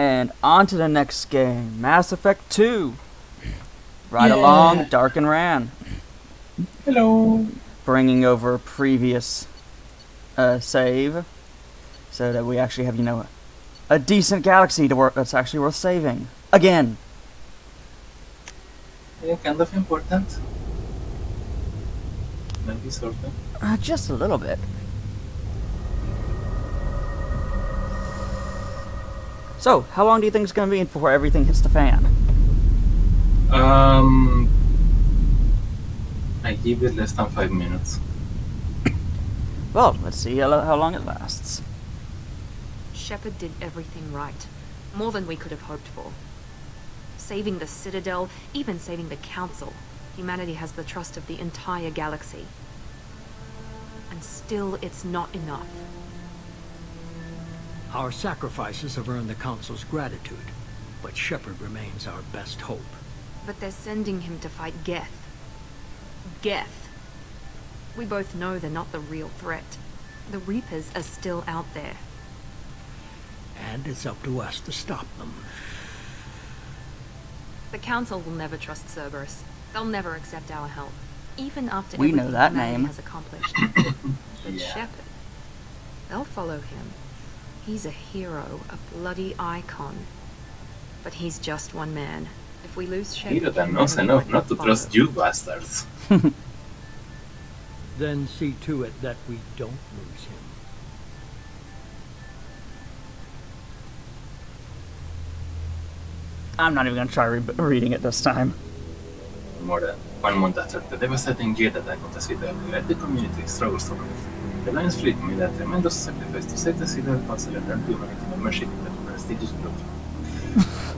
And on to the next game, Mass Effect 2. Right Yeah. along, Dark and Ran, Hello. bringing over a previous uh, save, so that we actually have, you know, a decent galaxy to work that's actually worth saving. Again. Yeah, kind of important. Maybe sort of. Uh, just a little bit. So, how long do you think it's going to be before everything hits the fan? Um, I give it less than five minutes. Well, let's see how, how long it lasts. Shepard did everything right. More than we could have hoped for. Saving the Citadel, even saving the Council. Humanity has the trust of the entire galaxy. And still, it's not enough. Our sacrifices have earned the Council's gratitude, but Shepard remains our best hope. But they're sending him to fight Geth. Geth. We both know they're not the real threat. The Reapers are still out there. And it's up to us to stop them. The Council will never trust Cerberus. They'll never accept our help. Even after We know that humanity name. has accomplished. But Yeah. Shepard, they'll follow him. He's a hero, a bloody icon. But he's just one man. If we lose Shepard, Hero that knows humanity enough not to trust you bastards. Then see to it that we don't lose him. I'm not even going to try re- reading it this time. More than one month after the devastating geth attack on the Citadel, the community struggles to live. The Alliance fleet made a tremendous sacrifice to save the Citadel Council and earn humanity membership in the prestigious group.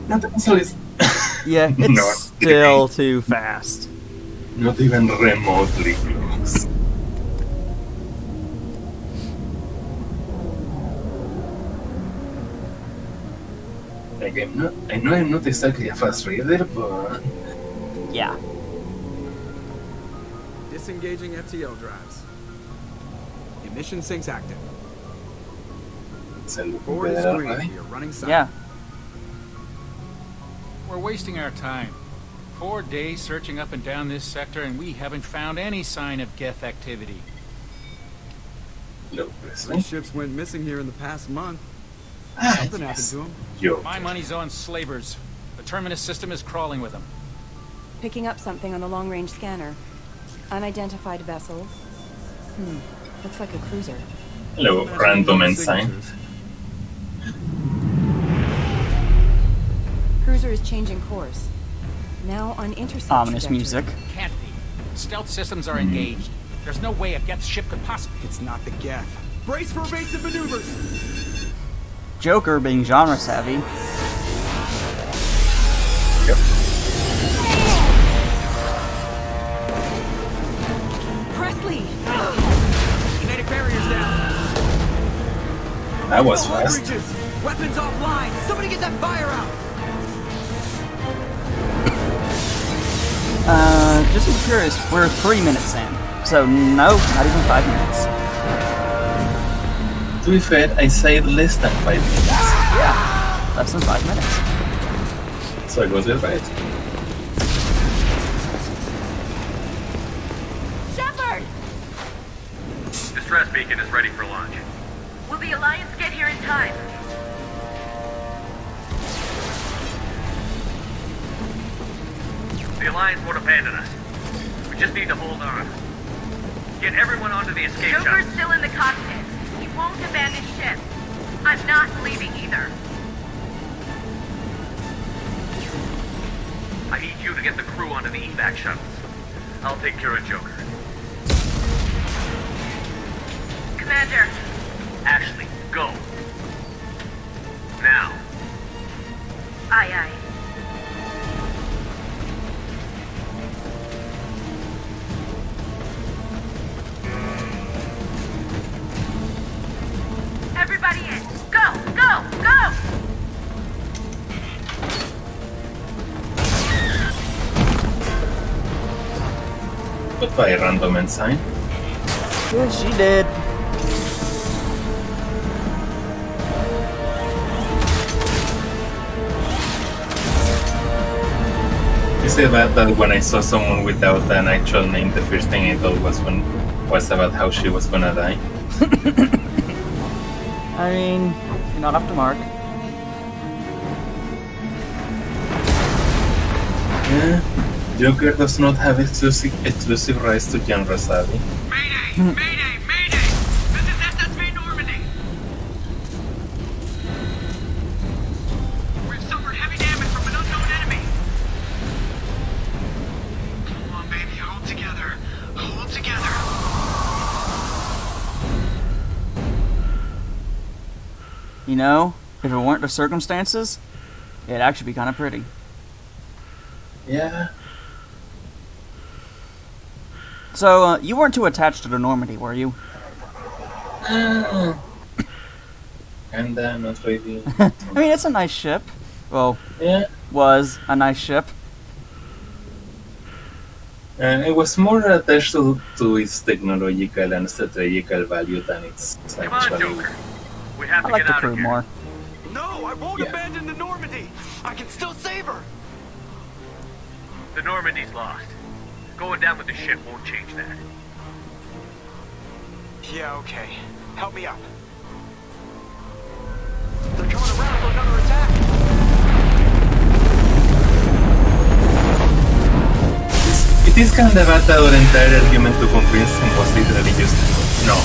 now the Council is Yeah, it's Not still too fast. not even remotely close. Like I'm not, I know I'm not exactly a fast reader, but Yeah. Disengaging FTL drives. Emission sinks active. it's a little Board is better green. already. We are running south. Yeah. We're wasting our time. Four days searching up and down this sector, and we haven't found any sign of Geth activity. Low Three ships went missing here in the past month. Ah, Something happened to them. Yo. My money's on slavers. The Terminus system is crawling with them. Picking up something on the long-range scanner. Unidentified vessel. Hmm. Looks like a cruiser. Hello, random those ensign. Cruiser is changing course. Now on intercept Ominous trajectory. music. Can't be. Stealth systems are engaged. There's no way a Geth ship could possibly. It's not the Geth. Brace for evasive maneuvers. Joker being genre savvy. That was fast. Weapons offline! Somebody get that fire out! Uh, just be curious, we're three minutes in. So, no, not even five minutes. To be fair, I said less than five minutes, Yeah, less than five minutes. so I was just right. Shepard! Distress beacon is ready for launch. Will the Alliance get here in time? The Alliance won't abandon us. We just need to hold on. Get everyone onto the escape Joker's shuttle. still in the cockpit. He won't abandon ship. I'm not leaving either. I need you to get the crew onto the evac shuttles. I'll take care of Joker. Commander, Ashley, go. Aye aye. Everybody in. Go, go, go! Goodbye, random ensign. Yeah, she did. Say that, that when I saw someone without an actual name, the first thing I thought was when was about how she was gonna die. I mean, you're not up to mark. Yeah. Joker does not have exclusive, exclusive rights to genre savvy. Mayday! Mayday! Mayday! You know, if it weren't the circumstances, it'd actually be kind of pretty. Yeah. So, uh, you weren't too attached to the Normandy, were you? Uh, and uh, not really. I mean, it's a nice ship. Well, Yeah. was a nice ship. Uh, it was more attached to, to its technological and strategical value than its Come on. Joker. We have I to like get the out crew of here. more. No, I won't Yeah. abandon the Normandy. I can still save her. The Normandy's lost. Going down with the ship won't change that. Yeah, okay. Help me up. They're coming around for another attack. It's- kind of bad that our entire argument to convince him was literally just no.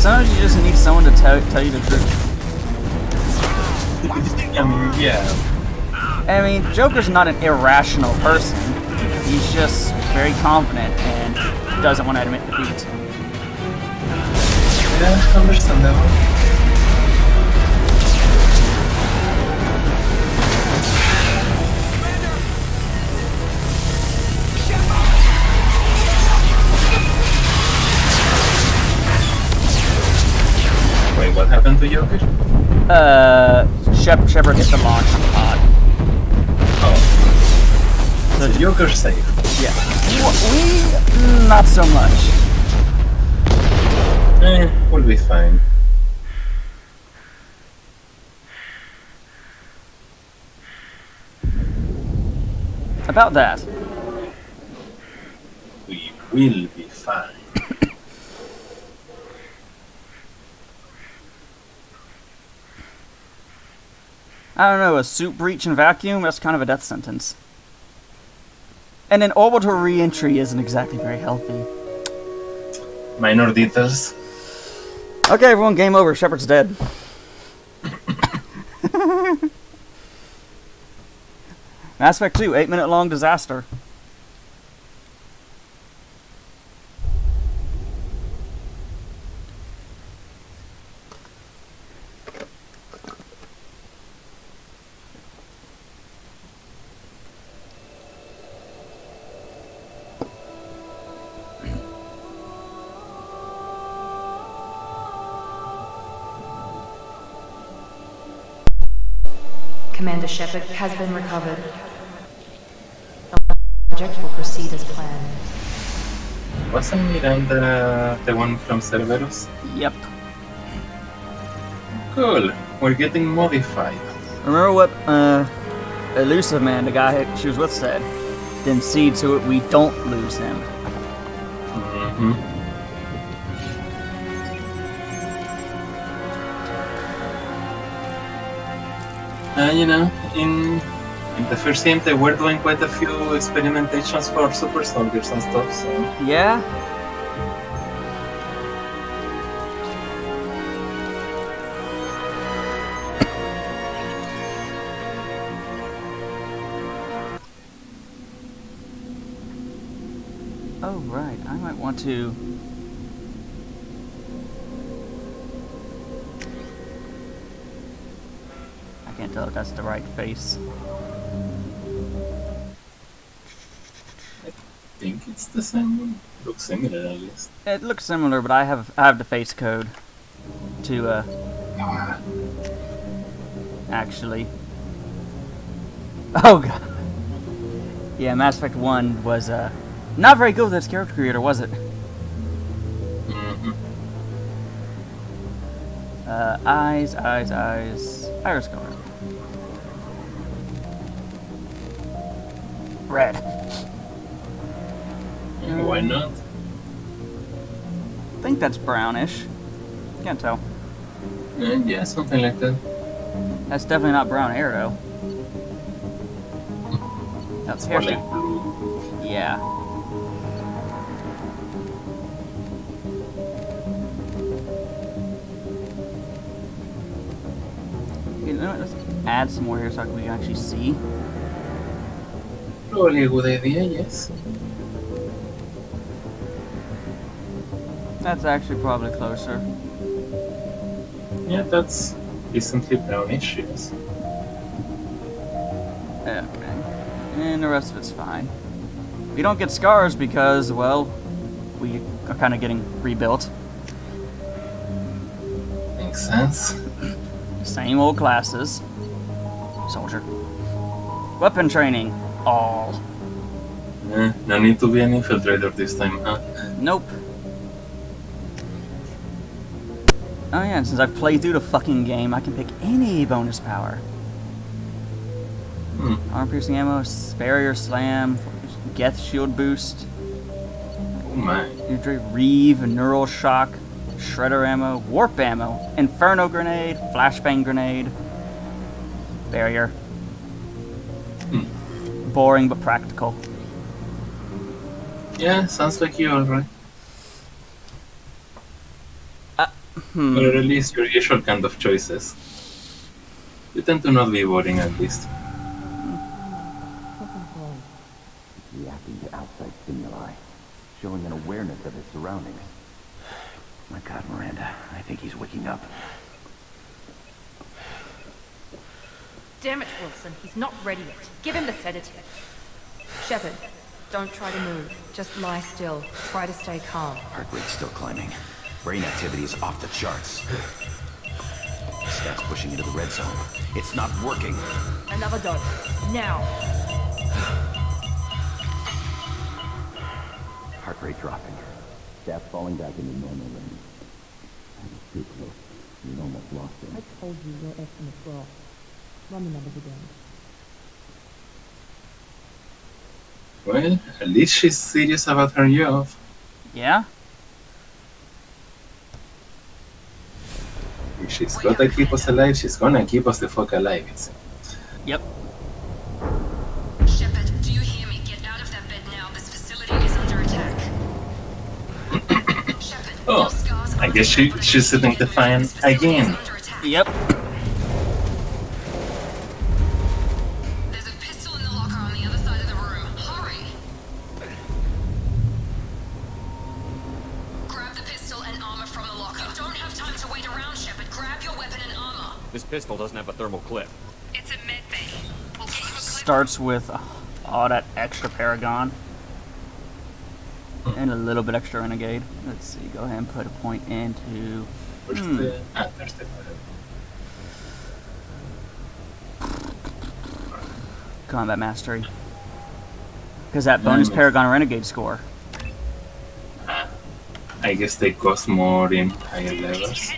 Sometimes you just need someone to tell, tell you the truth. I mean, yeah. I mean, Joker's not an irrational person. He's just very confident and doesn't want to admit defeat. Yeah, understandable. To Joker? Uh, Shep- Shepard hit the launch pod. Oh. So Joker's safe. Yeah. We, not so much. Eh, we'll be fine. About that. We will be fine. I don't know, a suit breach and vacuum, that's kind of a death sentence. And an orbital re-entry isn't exactly very healthy. Minor details. Okay, everyone, game over. Shepard's dead. Mass Effect 2, 8 minute long disaster. Commander Shepard has been recovered. The project will proceed as planned. Wasn't Miranda the one from Cerberus? Yep. Cool. We're getting modified. Remember what uh, Illusive Man, the guy she was with, said? Then see to it we don't lose him. Mm-hmm. Uh, you know, in in the first game they were doing quite a few experimentations for super soldiers and stuff, so Yeah? Oh, right. I might want to... If that's the right face. I think it's the same one. Looks similar at least. It looks similar, but I have I have the face code to uh Ah, actually. Oh god. Yeah, Mass Effect 1 was uh not very good with its character creator, was it? mhm. Uh eyes, eyes, eyes. Iris color. Red. Why not? I think that's brownish. Can't tell. Eh, yeah, something like that. That's definitely not brown air though. That's hair like blue. Yeah. You know, what, let's add some more here so we can actually see. Probably a good idea, yes. That's actually probably closer. Yeah, that's decently brownish, yes. Okay. And the rest of it's fine. We don't get scars because, well, we are kind of getting rebuilt. Makes sense. Same old classes. Soldier. Weapon training. All. Eh, no need to be an infiltrator this time, huh? Nope. Oh yeah, and since I've played through the fucking game, I can pick any bonus power. Hmm. Armor piercing ammo, barrier slam, Geth shield boost, Oh my. Reave, Neural Shock, Shredder ammo, Warp ammo, Inferno grenade, Flashbang grenade, Barrier. Boring but practical. Yeah, sounds like you alright. Hmm. Or at least your usual kind of choices. You tend to not be boring at least. reacting to outside stimuli, showing an awareness of his surroundings. My God, Miranda, I think he's waking up. Damn it, Wilson. He's not ready yet. Give him the sedative. Shepard, don't try to move. Just lie still. Try to stay calm. Heart rate's still climbing. Brain activity is off the charts. Stats pushing into the red zone. It's not working. Another dose. Now. Heart rate dropping. Stats falling back into normal range. That was too close. We almost lost him. I told you your estimate's wrong. Run the numbers. Well, at least she's serious about her job. Yeah? If she's oh, gotta keep us alive, she's gonna keep us the fuck alive. It's Yep. Shepard, do you hear me? Get out of that bed now. This facility is under attack. Shepard, Oh, I guess she under she's sitting defiant again. Yep. This pistol doesn't have a thermal clip. It's a med bay. We'll get you a clip. Starts with all that extra Paragon. And a little bit extra Renegade. Let's see, go ahead and put a point into Hmm. the ah, the Combat Mastery. Because that bonus Nice. Paragon Renegade score. I guess they cost more in higher Keep your levels.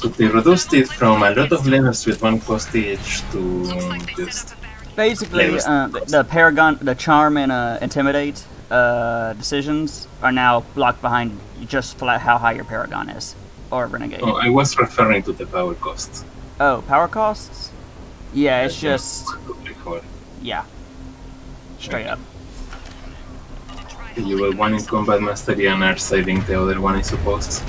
So they reduced it from a lot of levels with one cost each to Looks like they set just up a barricade. Basically, uh, the, the Paragon, the Charm and uh, Intimidate uh, decisions are now blocked behind just flat how high your Paragon is. Or Renegade. Oh, I was referring to the power cost. Oh, power costs? Yeah, it's just, yeah. Straight up. You were one in combat mastery and are saving the other one, I suppose.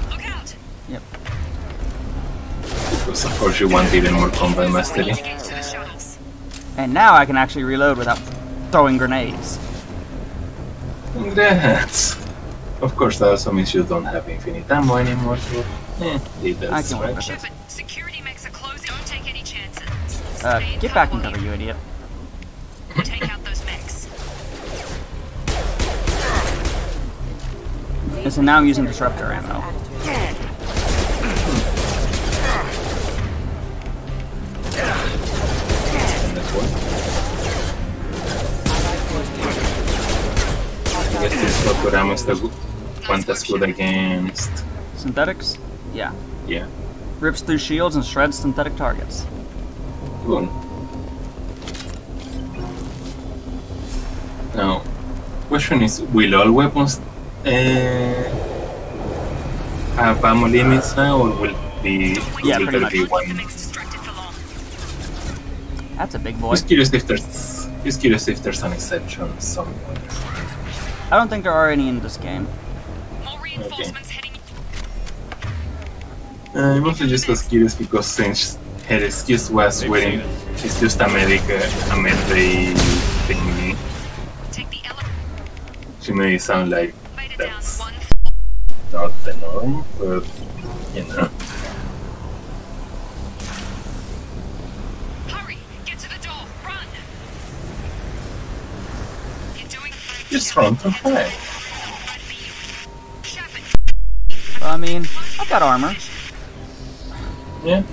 Look out! Yep. Because of course you want even more combat mastery. The shuttles. And now I can actually reload without throwing grenades. That's... Of course that also means you don't have infinite ammo anymore, so... Eh, I can work with Security makes a close, don't take any chances. Uh, get back in cover cover, you idiot. Take out those mechs. And so now I'm using Disruptor ammo. I guess this Lokorama is the good one against... Synthetics? Yeah. Yeah. Rips through shields and shreds synthetic targets. Cool. Now, question is, will all weapons uh, have ammo limits now, or will be Yeah, pretty there be much. one? That's a big boy. Just curious if there's just curious if there's an exception somewhere. I don't think there are any in this game. Okay. Uh, I'm also just was curious because since her excuse was wearing she's just a medic, uh, a med thingy. She may sound like that's not the norm, but you know. Just run to fire. I mean, I've got armor. Yeah.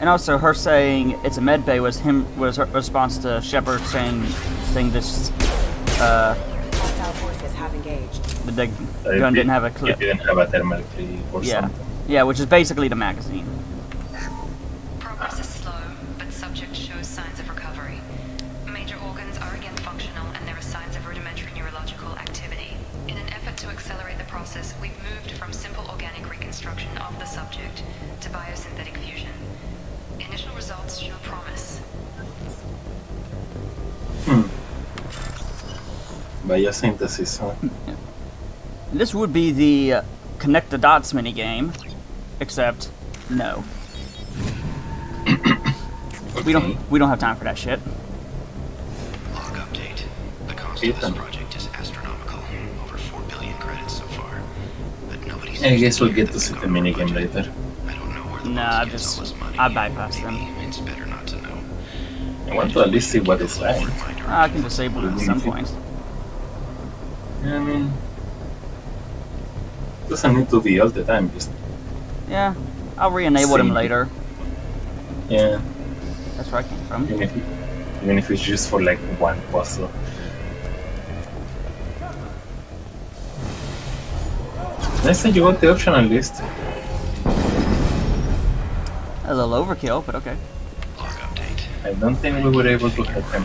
And also, her saying it's a med bay was him was her response to Shepard saying saying this uh Hostile forces have engaged. the dig Uh, gun did- didn't have a It clip. didn't have a thermal clip or Yeah, something. yeah, which is basically the magazine. Biosynthesis, huh? This would be the uh, connect the dots mini game, except no. we don't we don't have time for that shit. Log update. The cost Yeah. of this project is astronomical. Over 4 billion credits so far. But nobody's I guess we'll get to see the minigame later. Nah, I just I bypassed them. It's better not to know. I want to at least see what it's like. I can disable it at some point. Yeah, I mean, doesn't need to be all the time. Just Yeah, I'll re-enable them later. yeah, That's where I came from. even if even if it's just for like one puzzle. Nice that you got the optional list. A little overkill, but okay. I don't think we were able to help him.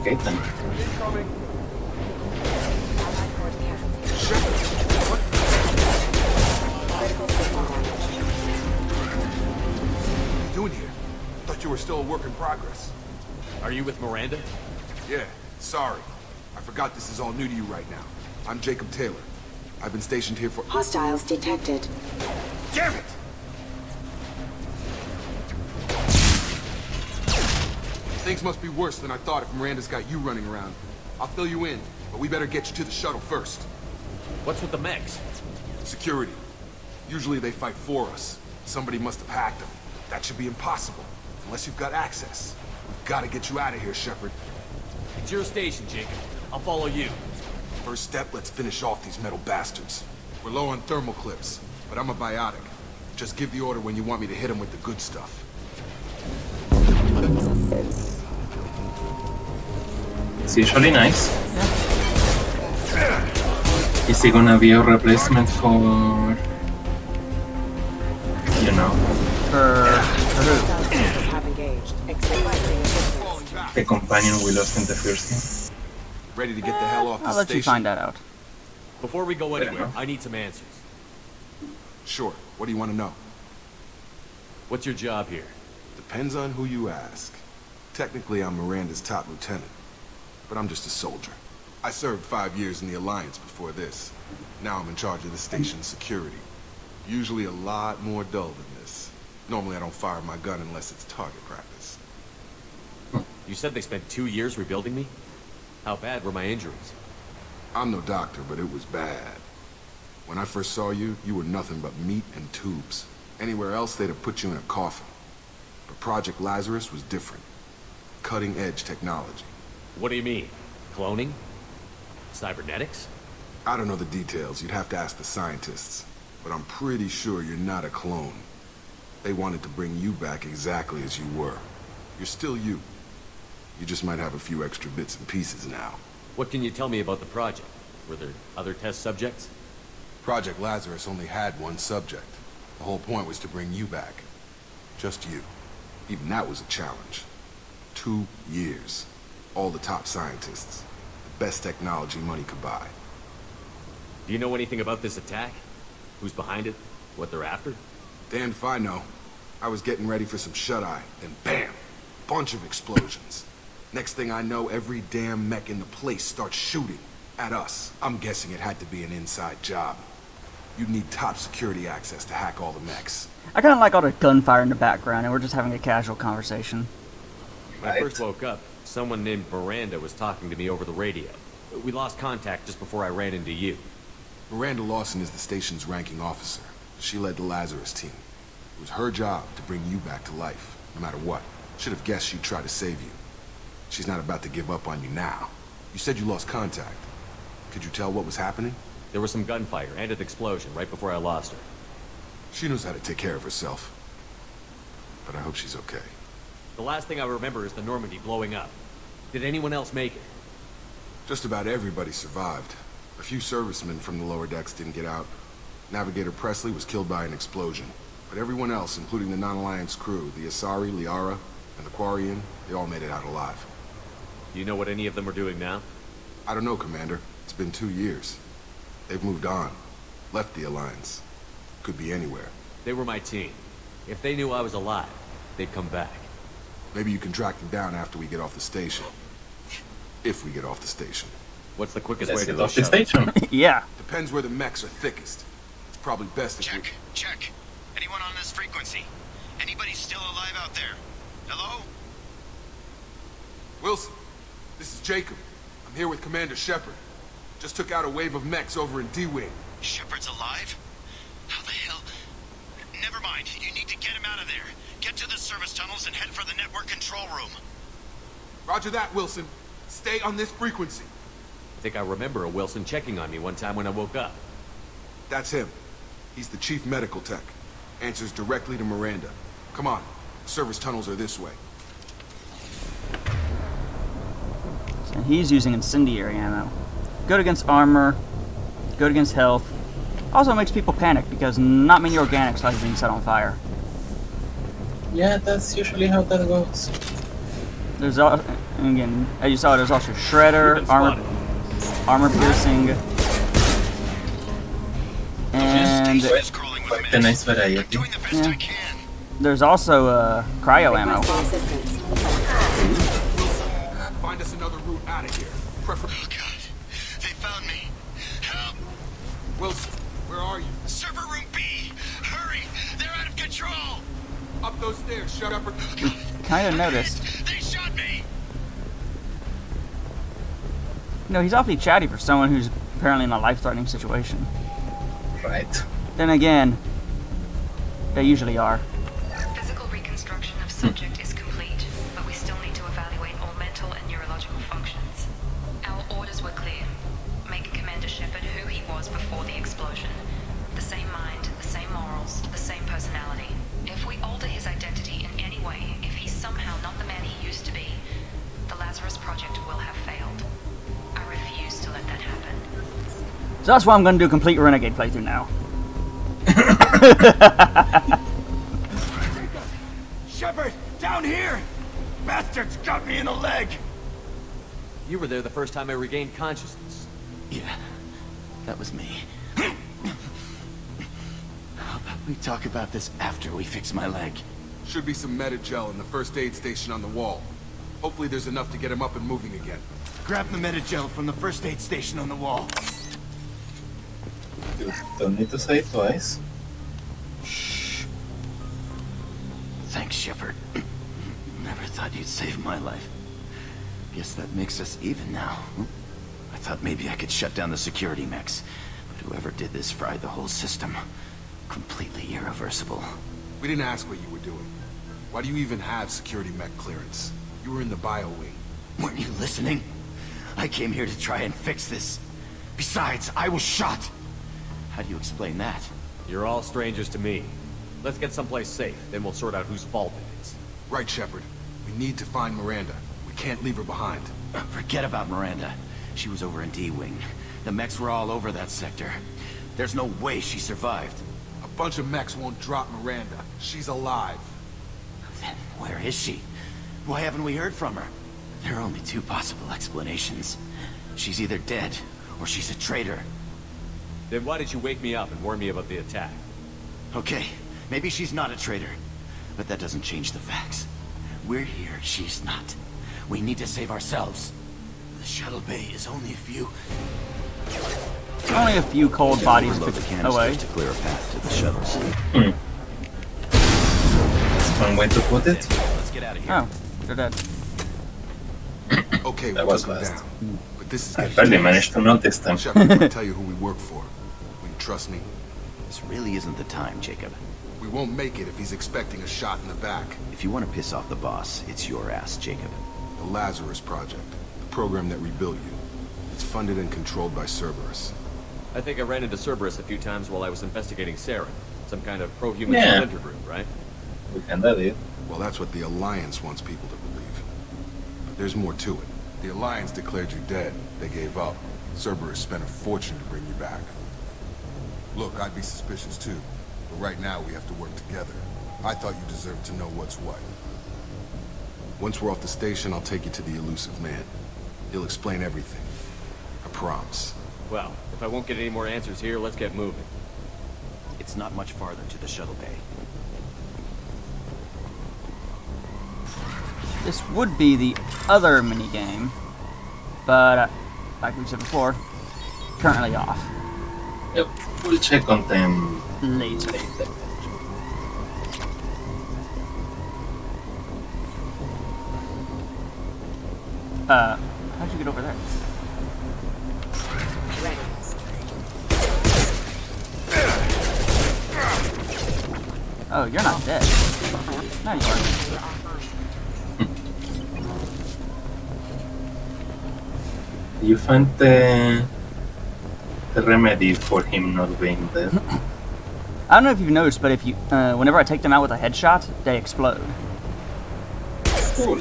Okay, then. What are you doing here? Thought you were still a work in progress. Are you with Miranda? Yeah, sorry. I forgot this is all new to you right now. I'm Jacob Taylor. I've been stationed here for- Hostiles detected. Damn it! Things must be worse than I thought if Miranda's got you running around. I'll fill you in, but we better get you to the shuttle first. What's with the mechs? Security. Usually they fight for us. Somebody must have hacked them. That should be impossible, unless you've got access. We've got to get you out of here, Shepard. It's your station, Jacob. I'll follow you. First step, let's finish off these metal bastards. We're low on thermal clips, but I'm a biotic. Just give the order when you want me to hit them with the good stuff. It's usually nice. Is he gonna be a replacement for, you know, For, Have engaged. Expecting assistance. the companion we lost in the first game? Ready to get the hell off I'll the let station? you find that out. Before we go anywhere. I need some answers. Sure. What do you want to know? What's your job here? Depends on who you ask. Technically, I'm Miranda's top lieutenant, but I'm just a soldier. I served five years in the Alliance before this. Now I'm in charge of the station's security. Usually a lot more dull than this. Normally I don't fire my gun unless it's target practice. You said they spent two years rebuilding me? How bad were my injuries? I'm no doctor, but it was bad. When I first saw you, you were nothing but meat and tubes. Anywhere else, they'd have put you in a coffin. But Project Lazarus was different. Cutting-edge technology. What do you mean? Cloning? Cybernetics? I don't know the details. You'd have to ask the scientists. But I'm pretty sure you're not a clone. They wanted to bring you back exactly as you were. You're still you. You just might have a few extra bits and pieces now. What can you tell me about the project? Were there other test subjects? Project Lazarus only had one subject. The whole point was to bring you back. Just you. Even that was a challenge. Two years. All the top scientists. The best technology money could buy. Do you know anything about this attack? Who's behind it? What they're after? Damned if I know. I was getting ready for some shut-eye, then bam! Bunch of explosions. Next thing I know, every damn mech in the place starts shooting. At us. I'm guessing it had to be an inside job. You'd need top security access to hack all the mechs. I kind of like all the gunfire in the background, and we're just having a casual conversation. When I first woke up, someone named Miranda was talking to me over the radio. We lost contact just before I ran into you. Miranda Lawson is the station's ranking officer. She led the Lazarus team. It was her job to bring you back to life, no matter what. Should have guessed she'd try to save you. She's not about to give up on you now. You said you lost contact. Could you tell what was happening? There was some gunfire and an explosion right before I lost her. She knows how to take care of herself. But I hope she's okay. The last thing I remember is the Normandy blowing up. Did anyone else make it? Just about everybody survived. A few servicemen from the lower decks didn't get out. Navigator Pressly was killed by an explosion. But everyone else, including the non-Alliance crew, the Asari, Liara, and the Quarian, they all made it out alive. You know what any of them are doing now? I don't know, Commander. It's been two years. They've moved on. Left the Alliance. Could be anywhere. They were my team. If they knew I was alive, they'd come back. Maybe you can track them down after we get off the station. If we get off the station. What's the quickest Let's way to get the off the station. yeah. Depends where the mechs are thickest. It's probably best if Check, check. Anyone on this frequency? Anybody still alive out there? Hello? Wilson, this is Jacob. I'm here with Commander Shepard. Just took out a wave of mechs over in D-Wing. Shepard's alive? How the hell? Never mind. You need to get him out of there. Get to the service tunnels and head for the network control room. Roger that, Wilson. Stay on this frequency. I think I remember a Wilson checking on me one time when I woke up. That's him. He's the chief medical tech. Answers directly to Miranda. Come on. Service tunnels are this way. And he's using incendiary ammo. Good against armor, good against health. Also makes people panic because not many organics like being set on fire. Yeah, that's usually how that goes. There's al- and again, as you saw, there's also shredder, armor, armor piercing, and Quite a nice variety. yeah. there's also uh, cryo ammo. Find us another route out of here. Those stairs, shut up. Kind of noticed. They shot me! You know, he's awfully chatty for someone who's apparently in a life-threatening situation. Right. Then again, they usually are. So that's why I'm going to do a complete Renegade playthrough now. Shepard, down here! Bastards got me in the leg! You were there the first time I regained consciousness. Yeah, that was me. How about we talk about this after we fix my leg? Should be some medi-gel in the first aid station on the wall. Hopefully there's enough to get him up and moving again. Grab the medi-gel from the first aid station on the wall. You don't need to say it twice. Thanks, Shepard. Never thought you'd save my life. Guess that makes us even now. hmm? I thought maybe I could shut down the security mechs, but whoever did this fried the whole system. Completely irreversible. We didn't ask what you were doing. Why do you even have security mech clearance? You were in the bio wing. Weren't you listening? I came here to try and fix this. Besides, I was shot. How do you explain that? You're all strangers to me. Let's get someplace safe, then we'll sort out whose fault it is. Right, Shepard. We need to find Miranda. We can't leave her behind. Uh, forget about Miranda. She was over in D-Wing. The mechs were all over that sector. There's no way she survived. A bunch of mechs won't drop Miranda. She's alive. Then where is she? Why haven't we heard from her? There are only two possible explanations. She's either dead, or she's a traitor. Then why did you wake me up and warn me about the attack? Okay, maybe she's not a traitor. But that doesn't change the facts. We're here, she's not. We need to save ourselves. The shuttle bay is only a few... Only a few cold bodies Overload the to canisters away. to clear a path to the shuttles. That's hmm. one way to put it. Let's get out of here. Oh, they're dead. Okay, That we was took them down. But this is I barely managed to notice them. I'm gonna tell you who we work for. Will you trust me? This really isn't the time, Jacob. We won't make it if he's expecting a shot in the back. If you want to piss off the boss, it's your ass, Jacob. The Lazarus Project, the program that rebuilt you. It's funded and controlled by Cerberus. I think I ran into Cerberus a few times while I was investigating Saren. Some kind of pro-human Yeah. splinter group, right? We can do it. Well, that's what the Alliance wants people to believe. But there's more to it. The Alliance declared you dead. They gave up. Cerberus spent a fortune to bring you back. Look, I'd be suspicious too. But right now, we have to work together. I thought you deserved to know what's what. Once we're off the station, I'll take you to the Illusive Man. He'll explain everything. I promise. Well, if I won't get any more answers here, let's get moving. It's not much farther to the shuttle bay. This would be the other minigame, but uh, like we said before, currently off. Yep. We'll check on them Later. later. Uh, how'd you get over there? Oh, you're not dead. No, you are. You find the the remedy for him not being dead. I don't know if you've noticed, but if you, uh, whenever I take them out with a headshot, they explode. Cool.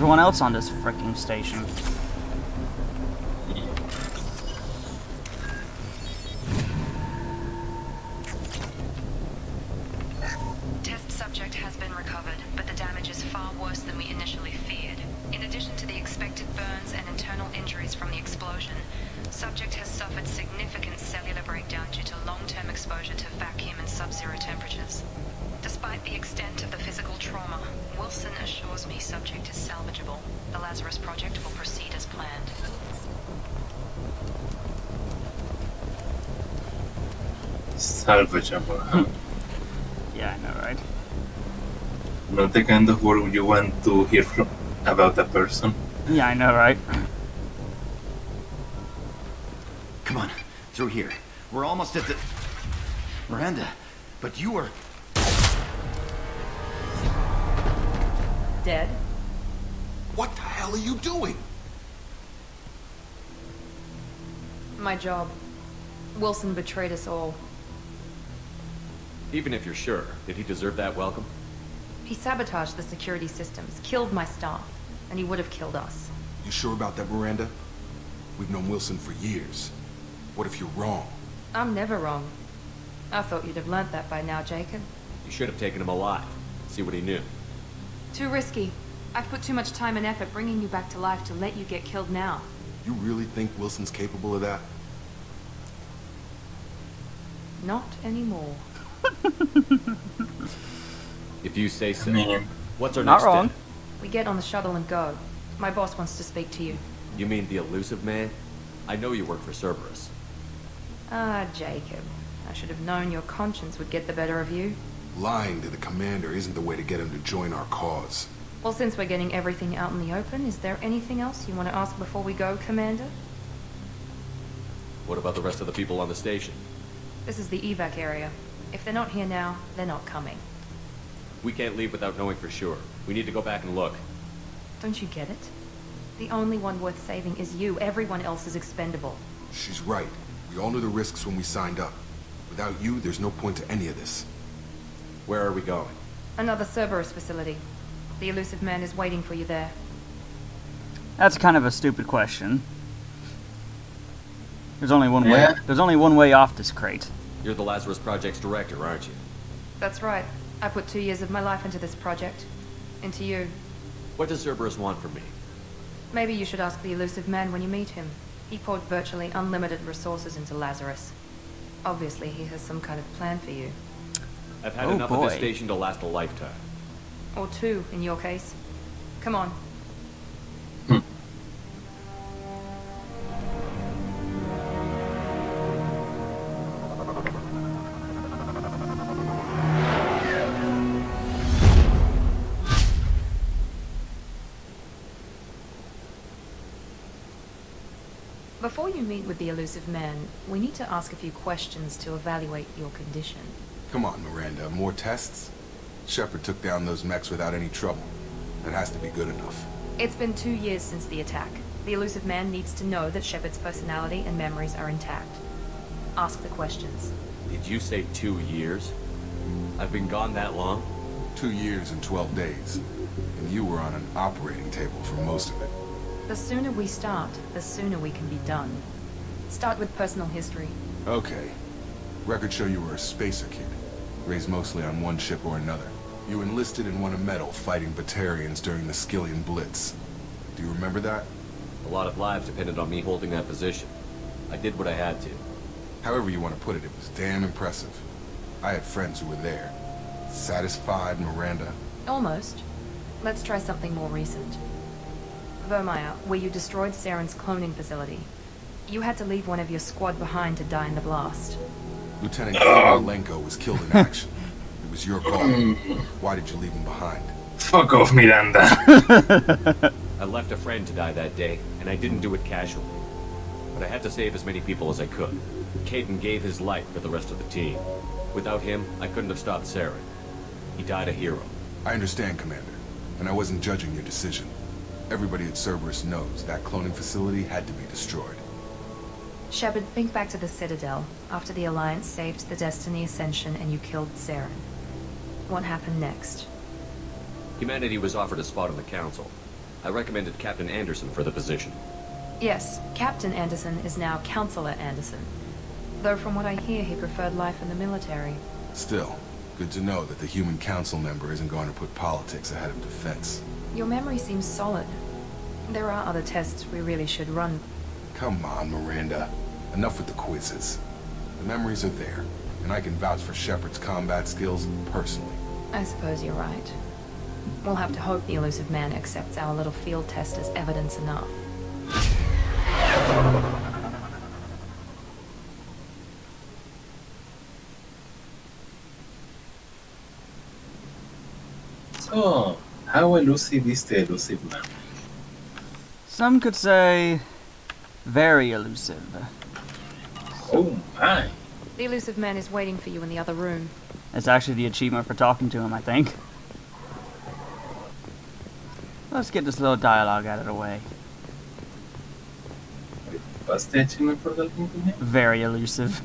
Everyone else on this freaking station. Assures me subject is salvageable. The Lazarus Project will proceed as planned. salvageable, huh? Yeah, I know, right? Not the kind of work you want to hear from about a person. Yeah, I know, right? Come on, through here. We're almost at the... Miranda, but you were... Dead? What the hell are you doing? My job. Wilson betrayed us all. Even if you're sure, did he deserve that welcome? He sabotaged the security systems, killed my staff, and he would have killed us. You sure about that, Miranda? We've known Wilson for years. What if you're wrong? I'm never wrong. I thought you'd have learnt that by now, Jacob. You should have taken him alive. See what he knew. Too risky. I've put too much time and effort bringing you back to life to let you get killed now. You really think Wilson's capable of that? Not anymore. If you say so. Man. What's our Not next wrong. step? We get on the shuttle and go. My boss wants to speak to you. You mean the Illusive Man? I know you work for Cerberus. Ah, Jacob. I should have known your conscience would get the better of you. Lying to the commander isn't the way to get him to join our cause. Well, since we're getting everything out in the open, is there anything else you want to ask before we go, Commander? What about the rest of the people on the station? This is the evac area. If they're not here now, they're not coming. We can't leave without knowing for sure. We need to go back and look. Don't you get it? The only one worth saving is you. Everyone else is expendable. She's right. We all knew the risks when we signed up. Without you, there's no point to any of this. Where are we going? Another Cerberus facility. The Illusive Man is waiting for you there. That's kind of a stupid question. There's only one Yeah. way. There's only one way off this crate. You're the Lazarus Project's director, aren't you? That's right. I put two years of my life into this project. Into you. What does Cerberus want from me? Maybe you should ask the Illusive Man when you meet him. He poured virtually unlimited resources into Lazarus. Obviously, he has some kind of plan for you. I've had Oh, enough of this oh, station to last a lifetime. Or two, in your case. Come on. Before you meet with the Illusive Man, we need to ask a few questions to evaluate your condition. Come on, Miranda. More tests? Shepard took down those mechs without any trouble. That has to be good enough. It's been two years since the attack. The Illusive Man needs to know that Shepard's personality and memories are intact. Ask the questions. Did you say two years? I've been gone that long? Two years and 12 days. And you were on an operating table for most of it. The sooner we start, the sooner we can be done. Start with personal history. Okay. Records show you were a spacer kid. Raised mostly on one ship or another. You enlisted and won a medal fighting Batarians during the Skyllian Blitz. Do you remember that? A lot of lives depended on me holding that position. I did what I had to. However you want to put it, it was damn impressive. I had friends who were there. Satisfied, Miranda? Almost. Let's try something more recent. Virmire, where you destroyed Saren's cloning facility. You had to leave one of your squad behind to die in the blast. Lieutenant Kirilenko was killed in action. It was your call. Why did you leave him behind? Fuck off, Miranda. I left a friend to die that day, and I didn't do it casually. But I had to save as many people as I could. Kaidan gave his life for the rest of the team. Without him, I couldn't have stopped Saren. He died a hero. I understand, Commander. And I wasn't judging your decision. Everybody at Cerberus knows that cloning facility had to be destroyed. Shepard, think back to the Citadel, after the Alliance saved the Destiny Ascension and you killed Saren. What happened next? Humanity was offered a spot on the Council. I recommended Captain Anderson for the position. Yes, Captain Anderson is now Councilor Anderson. Though from what I hear, he preferred life in the military. Still, good to know that the human council member isn't going to put politics ahead of defense. Your memory seems solid. There are other tests we really should run. Come on, Miranda. Enough with the quizzes. The memories are there, and I can vouch for Shepard's combat skills personally. I suppose you're right. We'll have to hope the Illusive Man accepts our little field test as evidence enough. So, how elusive is the Illusive Man? Some could say very elusive. Oh my. The Illusive Man is waiting for you in the other room. It's actually the achievement for talking to him, I think. Let's get this little dialogue out of the way. What's the achievement for talking to him? Very elusive.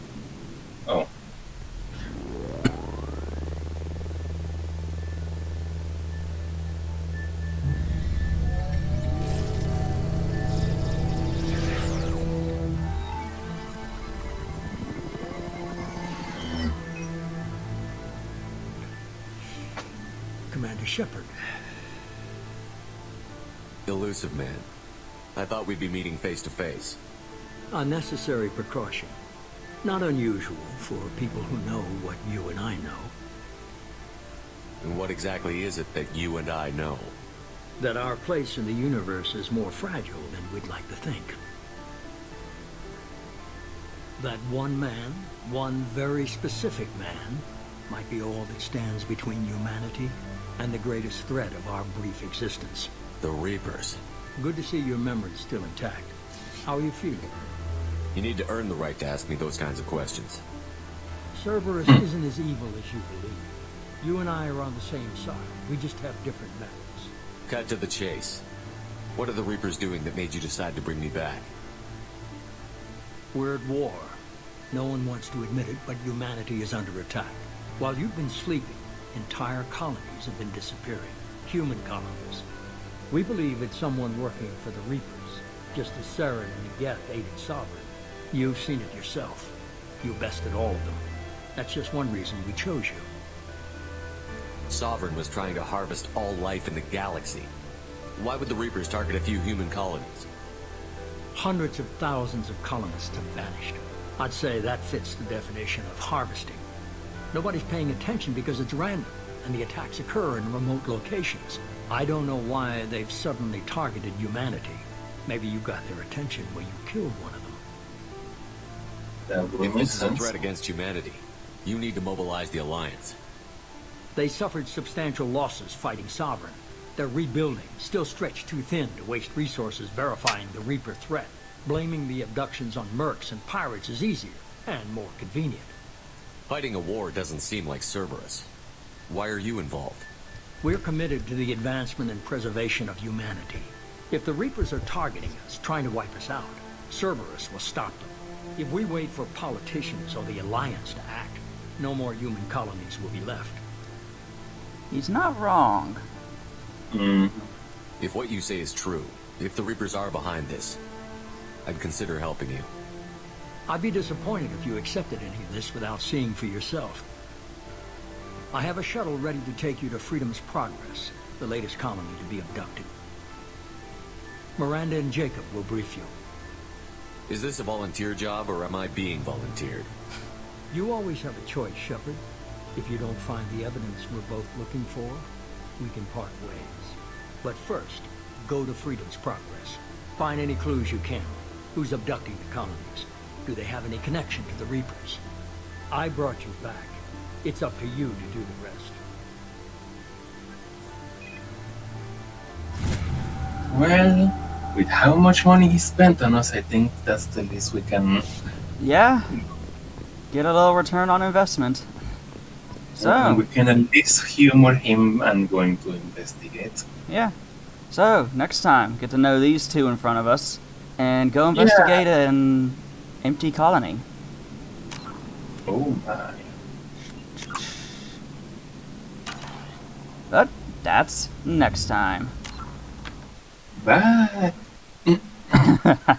Illusive Man. I thought we'd be meeting face to face. A necessary precaution. Not unusual for people who know what you and I know. And what exactly is it that you and I know? That our place in the universe is more fragile than we'd like to think. That one man, one very specific man, might be all that stands between humanity and the greatest threat of our brief existence. The Reapers. Good to see your memory's still intact. How are you feeling? You need to earn the right to ask me those kinds of questions. Cerberus isn't as evil as you believe. You and I are on the same side. We just have different methods. Cut to the chase. What are the Reapers doing that made you decide to bring me back? We're at war. No one wants to admit it, but humanity is under attack. While you've been sleeping, entire colonies have been disappearing. Human colonies. We believe it's someone working for the Reapers, just as Saren and Geth aided Sovereign. You've seen it yourself. You bested all of them. That's just one reason we chose you. Sovereign was trying to harvest all life in the galaxy. Why would the Reapers target a few human colonies? Hundreds of thousands of colonists have vanished. I'd say that fits the definition of harvesting. Nobody's paying attention because it's random, and the attacks occur in remote locations. I don't know why they've suddenly targeted humanity. Maybe you got their attention when you killed one of them. If this is a threat against humanity, you need to mobilize the Alliance. They suffered substantial losses fighting Sovereign. They're rebuilding, still stretched too thin to waste resources verifying the Reaper threat. Blaming the abductions on mercs and pirates is easier, and more convenient. Fighting a war doesn't seem like Cerberus. Why are you involved? We're committed to the advancement and preservation of humanity. If the Reapers are targeting us, trying to wipe us out, Cerberus will stop them. If we wait for politicians or the Alliance to act, no more human colonies will be left. He's not wrong. Mm. If what you say is true, if the Reapers are behind this, I'd consider helping you. I'd be disappointed if you accepted any of this without seeing for yourself. I have a shuttle ready to take you to Freedom's Progress, the latest colony to be abducted. Miranda and Jacob will brief you. Is this a volunteer job, or am I being volunteered? You always have a choice, Shepard. If you don't find the evidence we're both looking for, we can part ways. But first, go to Freedom's Progress. Find any clues you can. Who's abducting the colonies? Do they have any connection to the Reapers? I brought you back. It's up to you to do the rest. Well, with how much money he spent on us, I think that's the least we can. Yeah. Get a little return on investment. So. And we can at least humor him and going to investigate. Yeah. So, next time, get to know these two in front of us and go investigate Yeah. an empty colony. Oh my. But that's next time. Bye.